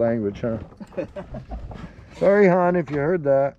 language, huh? Sorry, hon, if you heard that.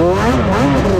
Thank you.